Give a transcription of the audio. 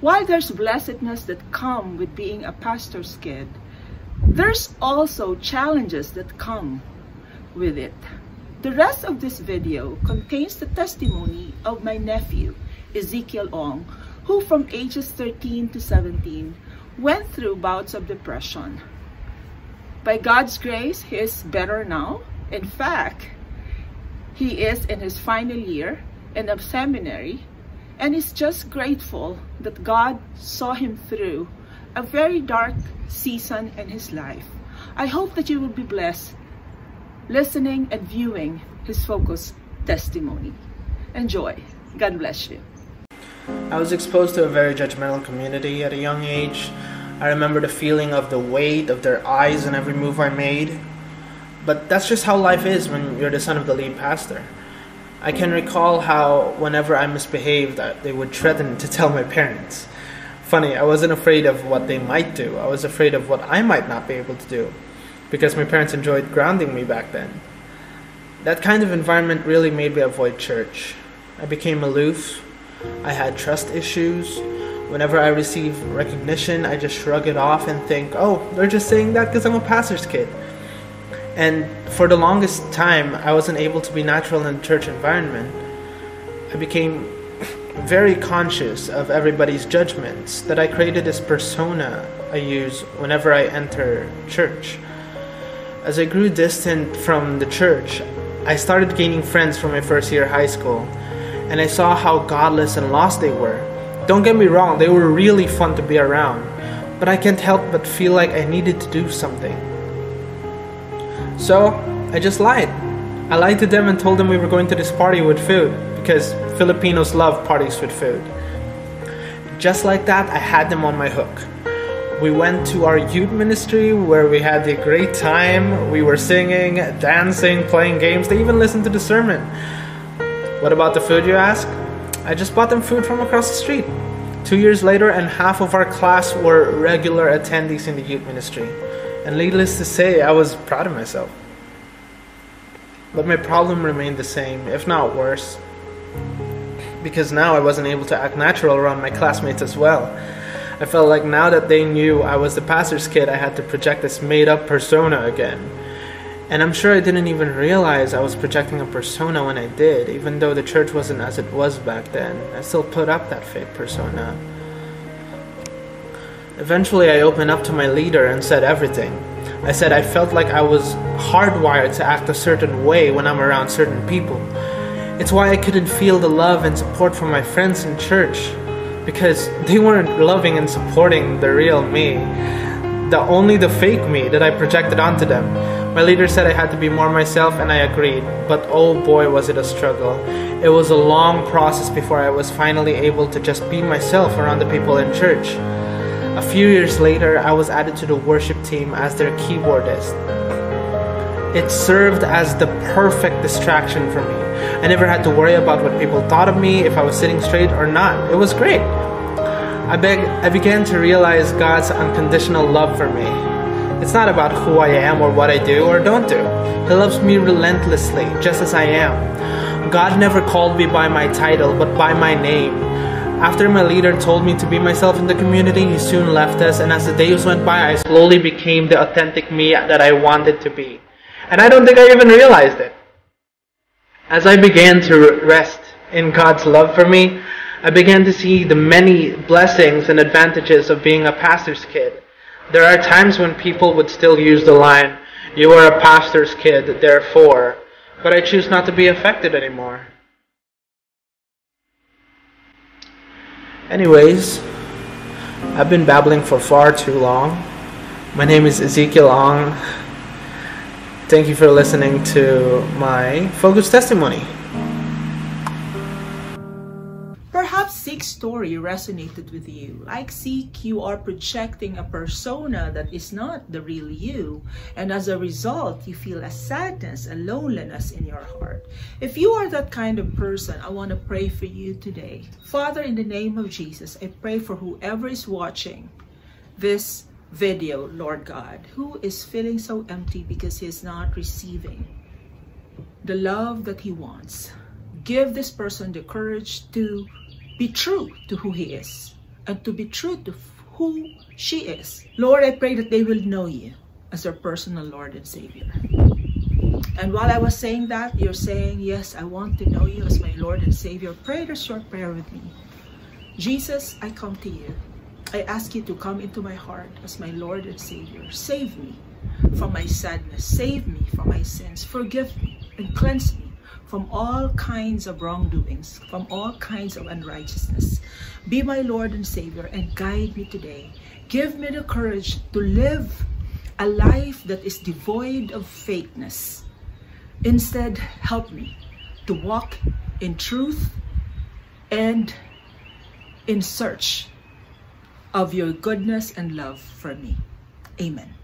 while there's blessedness that come with being a pastor's kid, there's also challenges that come with it. The rest of this video contains the testimony of my nephew, Ezekiel Ong, who from ages 13 to 17 went through bouts of depression. By God's grace, he is better now. In fact, he is in his final year in a seminary and is just grateful that God saw him through a very dark season in his life. I hope that you will be blessed listening and viewing his focus testimony. Enjoy. God bless you. I was exposed to a very judgmental community at a young age. I remember the feeling of the weight of their eyes in every move I made. But that's just how life is when you're the son of the lead pastor. I can recall how whenever I misbehaved, they would threaten to tell my parents. Funny, I wasn't afraid of what they might do. I was afraid of what I might not be able to do because my parents enjoyed grounding me back then. That kind of environment really made me avoid church. I became aloof. I had trust issues. Whenever I receive recognition, I just shrug it off and think, oh, they're just saying that because I'm a pastor's kid. And for the longest time, I wasn't able to be natural in the church environment. I became very conscious of everybody's judgments, that I created this persona I use whenever I enter church. As I grew distant from the church, I started gaining friends from my first year high school, and I saw how godless and lost they were. Don't get me wrong, they were really fun to be around, but I can't help but feel like I needed to do something. So I just lied. I lied to them and told them we were going to this party with food because Filipinos love parties with food. Just like that, I had them on my hook. We went to our youth ministry where we had a great time. We were singing, dancing, playing games. They even listened to the sermon. What about the food, you ask? I just bought them food from across the street. Two years later, and half of our class were regular attendees in the youth ministry. And needless to say, I was proud of myself. But my problem remained the same, if not worse. Because now I wasn't able to act natural around my classmates as well. I felt like now that they knew I was the pastor's kid, I had to project this made up persona again. And I'm sure I didn't even realize I was projecting a persona when I did, even though the church wasn't as it was back then. I still put up that fake persona. Eventually, I opened up to my leader and said everything. I said I felt like I was hardwired to act a certain way when I'm around certain people. It's why I couldn't feel the love and support from my friends in church because they weren't loving and supporting the real me. The only the fake me that I projected onto them. My leader said I had to be more myself and I agreed, but oh boy was it a struggle. It was a long process before I was finally able to just be myself around the people in church. A few years later, I was added to the worship team as their keyboardist. It served as the perfect distraction for me. I never had to worry about what people thought of me, if I was sitting straight or not. It was great. I, beg, I began to realize God's unconditional love for me. It's not about who I am or what I do or don't do. He loves me relentlessly, just as I am. God never called me by my title, but by my name. After my leader told me to be myself in the community, he soon left us, and as the days went by, I slowly became the authentic me that I wanted to be. And I don't think I even realized it. As I began to rest in God's love for me, I began to see the many blessings and advantages of being a pastor's kid. There are times when people would still use the line, You are a pastor's kid, therefore, but I choose not to be affected anymore. Anyways, I've been babbling for far too long. My name is Ezekiel Ong. Thank you for listening to my focus testimony. Zeke's story resonated with you. Like Zeke, you are projecting a persona that is not the real you. And as a result, you feel a sadness, a loneliness in your heart. If you are that kind of person, I want to pray for you today. Father, in the name of Jesus, I pray for whoever is watching this video, Lord God, who is feeling so empty because he is not receiving the love that he wants. Give this person the courage to be true to who he is. and to be true to who she is. Lord, I pray that they will know you as their personal Lord and Savior. And while I was saying that, you're saying, Yes, I want to know you as my Lord and Savior. Pray this short prayer with me. Jesus, I come to you. I ask you to come into my heart as my Lord and Savior. Save me from my sadness. Save me from my sins. Forgive me and cleanse me from all kinds of wrongdoings, from all kinds of unrighteousness. Be my Lord and Savior and guide me today. Give me the courage to live a life that is devoid of fakeness. Instead, help me to walk in truth and in search of your goodness and love for me. Amen.